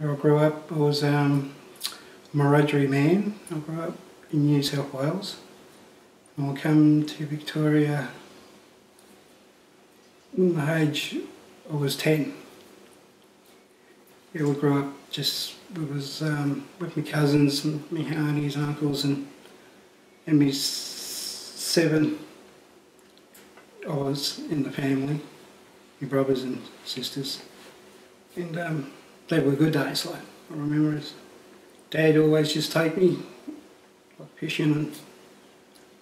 where I grew up, I was um, Wiradjuri man. I grew up in New South Wales. And I come to Victoria in the age I was 10. Yeah, we grew up just, we was um, with my cousins and my aunties, uncles and, and me seven I was in the family, my brothers and sisters. And um, they were good days, like I remember his dad always just take me like fishing and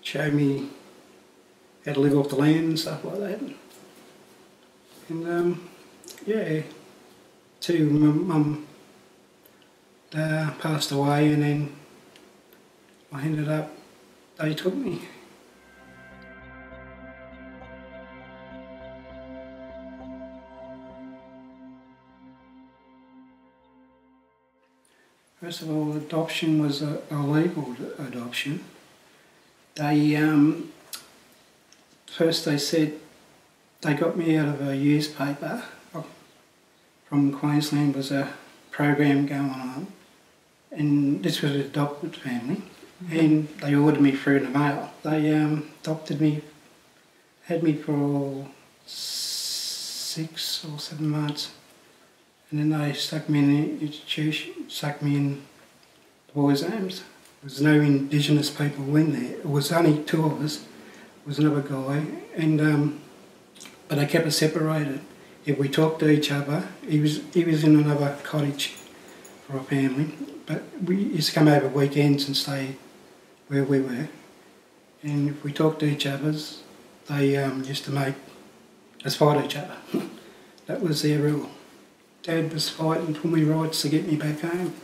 show me how to live off the land and stuff like that. And um, yeah, my mum uh, passed away and then I ended up, they took me. First of all, adoption was a, a legal adoption. They um, first they said they got me out of a newspaper from Queensland was a program going on, and this was an adopted family, mm-hmm. and they ordered me through the mail. They um, adopted me, had me for six or seven months and then they stuck me in the institution, stuck me in the boys' homes. There was no Indigenous people in there. It was only two of us. There was another guy, and um, but they kept us separated. If we talked to each other, he was he was in another cottage for a family, but we used to come over weekends and stay where we were. And if we talked to each other, they um, used to make us fight each other. that was their rule. Dad was fighting for me rights to get me back home.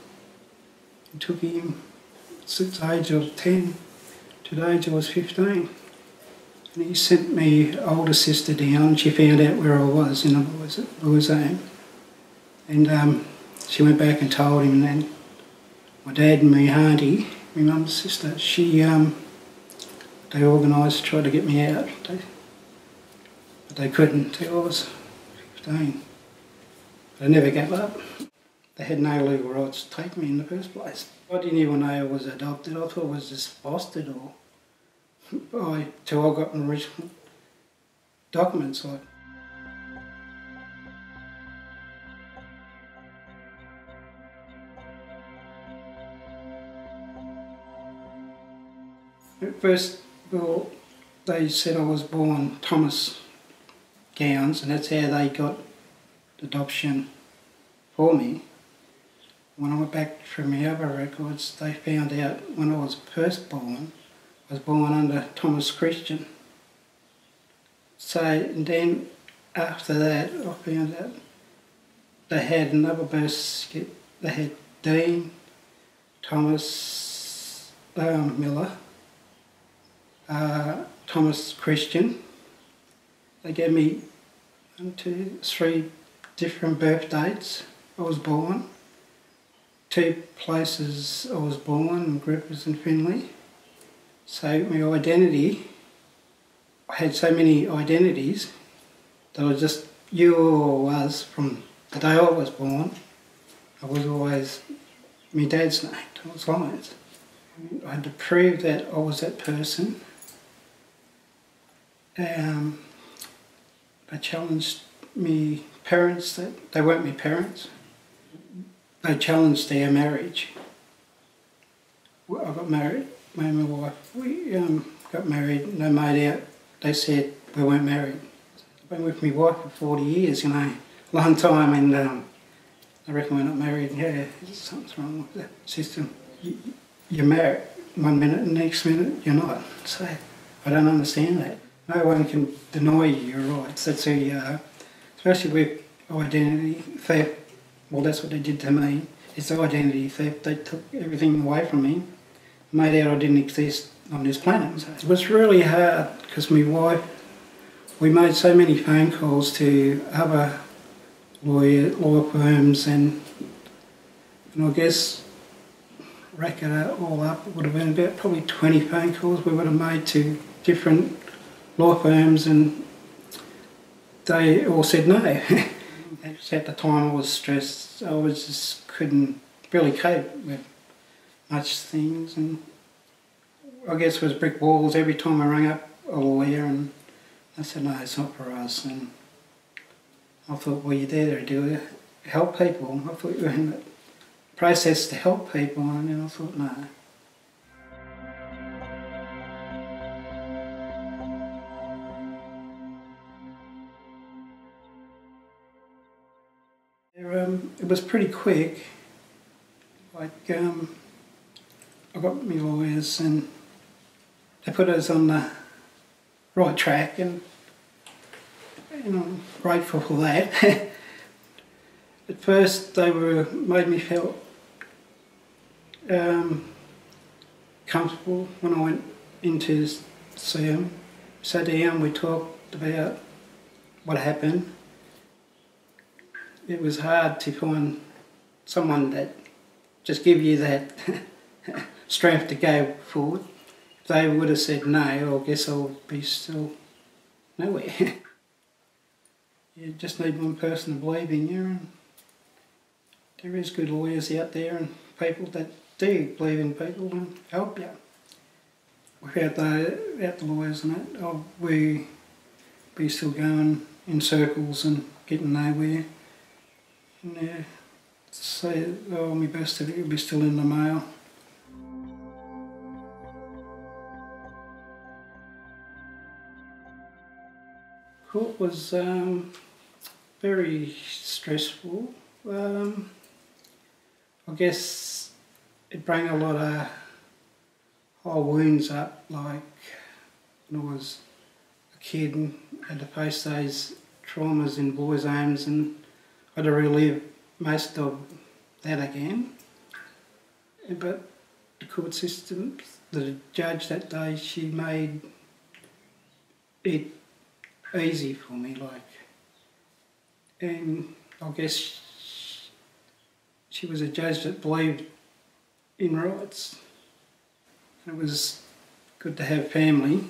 It took him since the age of 10 to the age I was 15. And he sent me older sister down. She found out where I was in a boys, boys home. And um, she went back and told him. And then my dad and my auntie, my mum's sister, she um, they organised try to get me out. They, but they couldn't I was 15. I never gave up. They had no legal rights to take me in the first place. I didn't even know I was adopted. I thought I was just fostered or I, till I got my original documents. Like. At first, they said I was born Thomas Gowns, and that's how they got adoption for me. When I went back through my other records, they found out when I was first born, I was born under Thomas Christian. So then after that, I found out they had another birth certificate. They had Dean Thomas um, Miller, uh, Thomas Christian. They gave me one, two, three different birth dates I was born, two places I was born, Griffiths and Finley. So my identity, I had so many identities that I just you or was from the day I was born. I was always my dad's name, Thomas Lyons. I had to prove that I was that person. Um, I challenged me parents that they weren't my parents. They challenged their marriage. I got married, me and my wife. We um, got married and they made out. They said we weren't married. I've been with my wife for 40 years, you know, long time, and um, I reckon we're not married. Yeah, something's wrong with that system. You, you're married one minute and next minute you're not. So I don't understand that. No one can deny you your rights. That's you are especially with identity theft. Well, that's what they did to me. It's identity theft. They took everything away from me, made out I didn't exist on this planet. So it was really hard because my wife, we made so many phone calls to other lawyer, law firms and, and I guess rack it all up, would have been about probably 20 phone calls we would have made to different law firms and they all said no. At the time, I was stressed. I was just couldn't really cope with much things, and I guess it was brick walls. Every time I rang up a lawyer, and I said, "No, it's not for us." And I thought, "Well, you're there to do it, help people." I thought you were in the process to help people, and I thought, "No." It was pretty quick. Like, um, I got my lawyers and they put us on the right track, and know, I'm grateful for that. At first, they were made me feel um, comfortable when I went into see them. Sat down, we talked about what happened it was hard to find someone that just give you that strength to go forward. If they would have said no, I guess I'll be still nowhere. you just need one person to believe in you and there is good lawyers out there and people that do believe in people and help you. Without the, without the lawyers and that, oh, we be still going in circles and getting nowhere. Yeah, say, oh, my birth certificate will be still in the mail. Court was um, very stressful. Um, I guess it brought a lot of old wounds up, like when I was a kid and had to face those traumas in boys' homes and I had to relive most of that again. But the court system, the judge that day, she made it easy for me, like, and I guess she was a judge that believed in rights. It was good to have family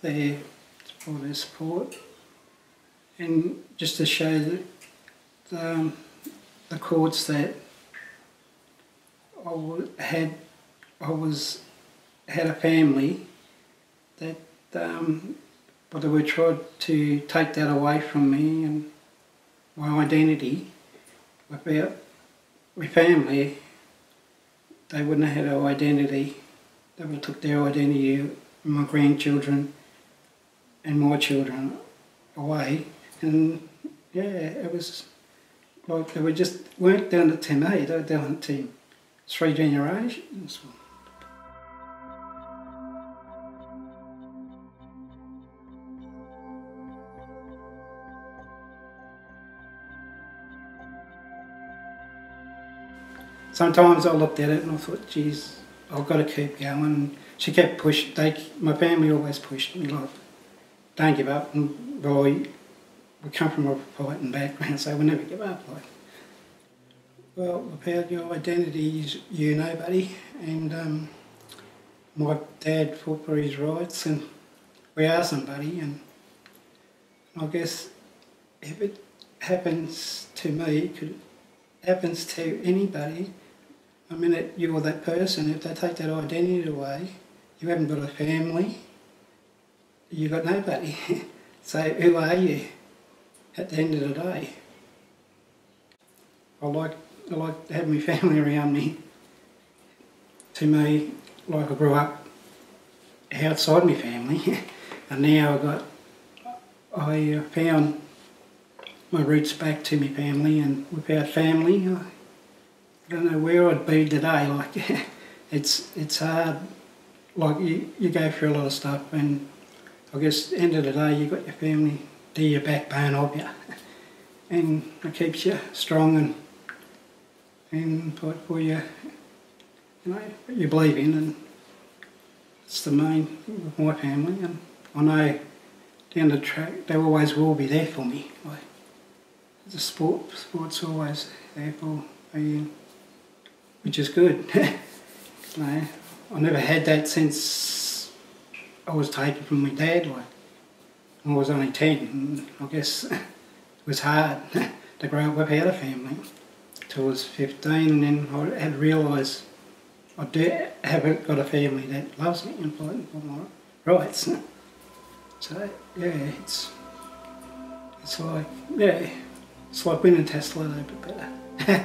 there for their support and just to show that um, the courts that I had, I was had a family that, um, but they were tried to take that away from me and my identity. Without my family, they wouldn't have had an identity. They would have took their identity, my grandchildren and my children away. And yeah, it was like they were just weren't down to team A, they were down to team three generations. Sometimes I looked at it and I thought, geez, I've got to keep going. She kept pushing. They, my family always pushed me like, don't give up. And boy, we come from a fighting background, so we never give up. Like, well, about your identity is you nobody, and um, my dad fought for his rights, and we are somebody, and I guess if it happens to me, it could happens to anybody. I mean, it, you're that person. If they take that identity away, you haven't got a family. You've got nobody. so who are you? At the end of the day. I like I like to have my family around me. To me, like I grew up outside my family, and now I got I uh, found my roots back to my family, and without family, I don't know where I'd be today. Like it's it's hard. Like you, you go through a lot of stuff, and I guess at the end of the day, you got your family they're your backbone of you. And it keeps you strong and and what for you, you know, what you believe in and it's the main of my family and I know down the track they always will be there for me. Like the sport sport's always there for me which is good. you know, I never had that since I was taken from my dad like I was only 10 and I guess it was hard. to grow up without a family till I was 15 and then I had realised I do have got a family that loves me and for my rights. So yeah, it's it's like yeah, it's like winning Tesla a little bit better.